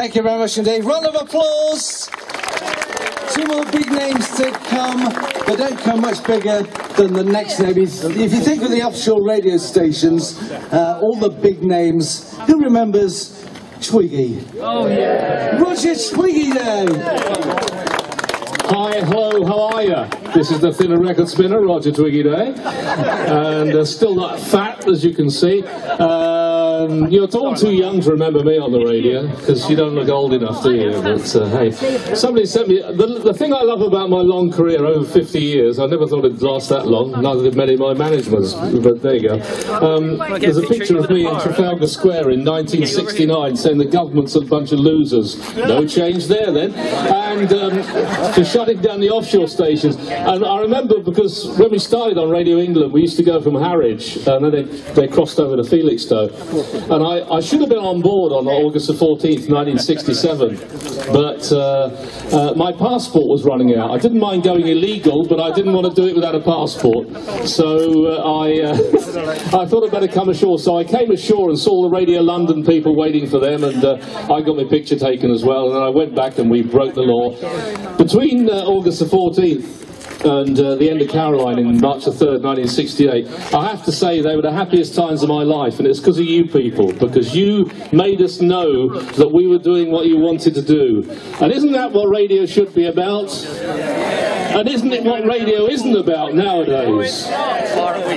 Thank you very much indeed. Round of applause. Two more big names to come. They don't come much bigger than the next name. If you think of the offshore radio stations, uh, all the big names, who remembers Twiggy? Oh, yeah. Roger Twiggy Day. Hi, hello, how are you? This is the Thinner Record Spinner, Roger Twiggy Day. And uh, still not fat, as you can see. Um, you're all too young to remember me on the radio, because you don't look old enough, do you? But uh, hey, somebody sent me... The, the thing I love about my long career, over 50 years, I never thought it'd last that long, neither did many of my managements, but there you go. Um, there's a picture of me in Trafalgar Square in 1969 saying the government's a bunch of losers. No change there then. And um, to shutting down the offshore stations. And I remember because when we started on Radio England, we used to go from Harwich, and then they, they crossed over to Felixstowe. And I, I should have been on board on August the 14th, 1967, but uh, uh, my passport was running out. I didn't mind going illegal, but I didn't want to do it without a passport. So uh, I, uh, I thought I'd better come ashore. So I came ashore and saw the Radio London people waiting for them, and uh, I got my picture taken as well. And then I went back and we broke the law. Between uh, August the 14th and uh, the end of Caroline in March the 3rd, 1968, I have to say they were the happiest times of my life, and it's because of you people, because you made us know that we were doing what you wanted to do. And isn't that what radio should be about? And isn't it what radio isn't about nowadays?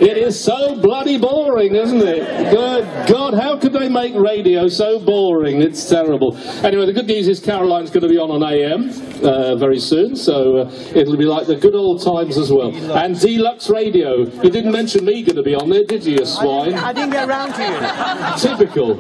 It is so bloody boring, isn't it? Good God, how could they make radio so boring? It's terrible. Anyway, the good news is Caroline's going to be on on AM uh, very soon, so uh, it'll be like the good old times as well. And Deluxe Radio. You didn't mention me going to be on there, did you, you swine? I didn't get around to you. Typical.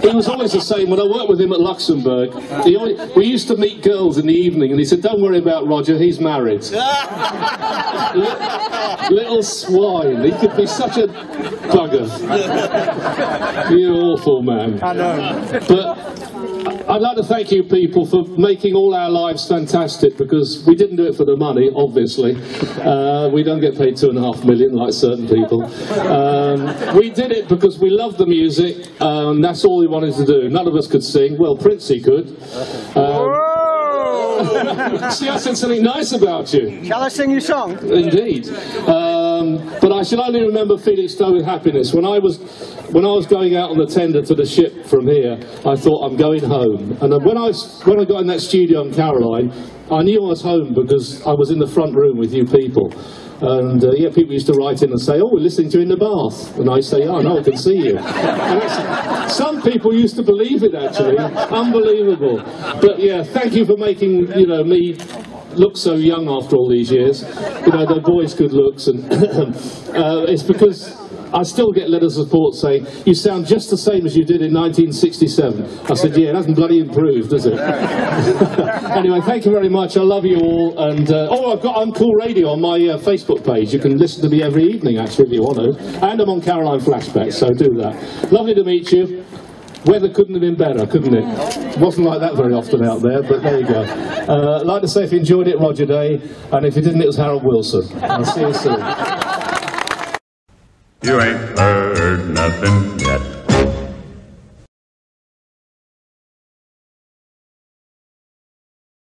He was always the same. When I worked with him at Luxembourg, always, we used to meet girls in the evening, and he said, don't worry about Roger, he's married. Little swine. He could be such a bugger. You're awful, man. I know. But I'd like to thank you people for making all our lives fantastic because we didn't do it for the money, obviously. Uh, we don't get paid two and a half million like certain people. Um, we did it because we loved the music, and that's all we wanted to do. None of us could sing. Well, Princey could. Um, See, I said something nice about you. Shall I sing you a song? Indeed. Uh, Um, but I shall only remember Felixstowe with happiness. When I was when I was going out on the tender to the ship from here, I thought I'm going home. And when I when I got in that studio in Caroline, I knew I was home because I was in the front room with you people. And uh, yeah, people used to write in and say, "Oh, we're listening to you in the bath," and I say, "Oh no, I can see you." some people used to believe it actually, unbelievable. But yeah, thank you for making you know me look so young after all these years. You know, they're boys' good looks, and uh, it's because I still get letters of support saying, you sound just the same as you did in 1967. I said, yeah, it hasn't bloody improved, has it? anyway, thank you very much. I love you all. And uh, Oh, I've got Uncool Radio on my uh, Facebook page. You can listen to me every evening, actually, if you want to. And I'm on Caroline Flashback, so do that. Lovely to meet you. Weather couldn't have been better, couldn't it? It wasn't like that very often out there, but there you go. Uh, like to say if you enjoyed it, Roger Day, and if you didn't, it was Harold Wilson. I'll see you soon. You ain't heard nothing yet.